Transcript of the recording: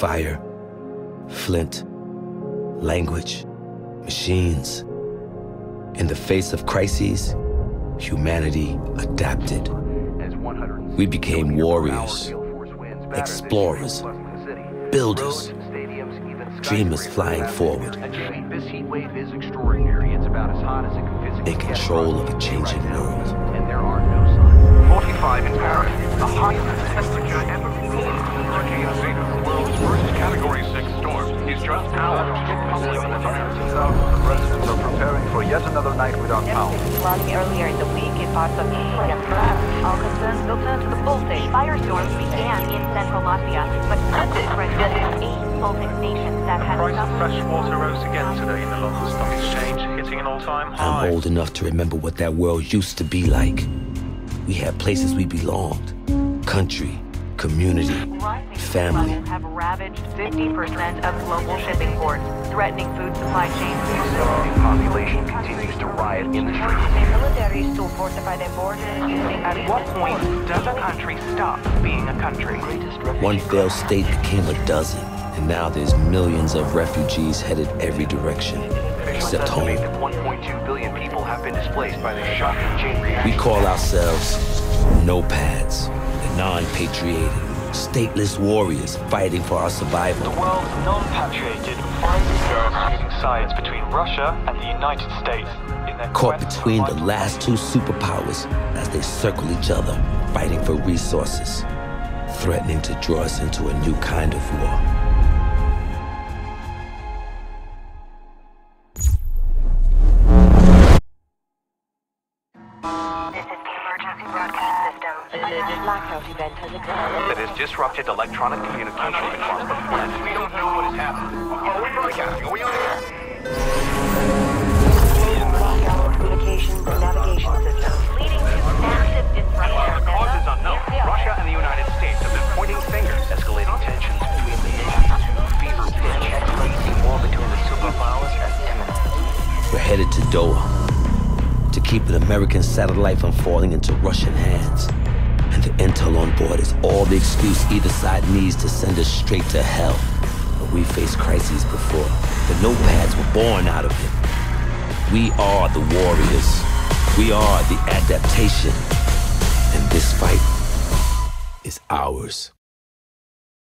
Fire, flint, language, machines. In the face of crises, humanity adapted. We became warriors, explorers, builders, dreamers flying forward. In control of a changing world. And there are no signs. 45 night without power. Flooding earlier in the week in parts of Italy. All concerns will turn to the Baltic. Firestorms began in central Latvia, but quickly spread to eight Baltic nations that had Price of fresh water rose again today in the London Stock Exchange, hitting an all-time high. I'm old enough to remember what that world used to be like. We had places we belonged country, community, Rising sea family. have ravaged 50% of global shipping ports, threatening food supply chains. The population continues to riot in the streets. Militaries to fortify their borders using At what point does a country stop being a country? One failed state became a dozen, and now there's millions of refugees headed every direction, except home. 1.2 billion people have been displaced by this shocking chain reaction. We call ourselves No-Pats, the non-patriated, stateless warriors fighting for our survival. The world's itself choosing sides between Russia and the United States Caught between the last two superpowers as they circle each other, fighting for resources, threatening to draw us into a new kind of war. Blackout event has occurred. that has disrupted electronic communication across the planet. We don't know what is happening. Are we broadcasting? Are we on air? Blackout communications and navigation systems, leading to massive disruption. Cause is unknown. Russia and the United States have been pointing fingers, escalating tensions between the nations fever pitch. The war between the superpowers is imminent. We're headed to Doha to keep an American satellite from falling into Russian hands. And the intel on board is all the excuse either side needs to send us straight to hell. But we faced crises before. The No-Pats were born out of it. We are the warriors. We are the adaptation. And this fight is ours.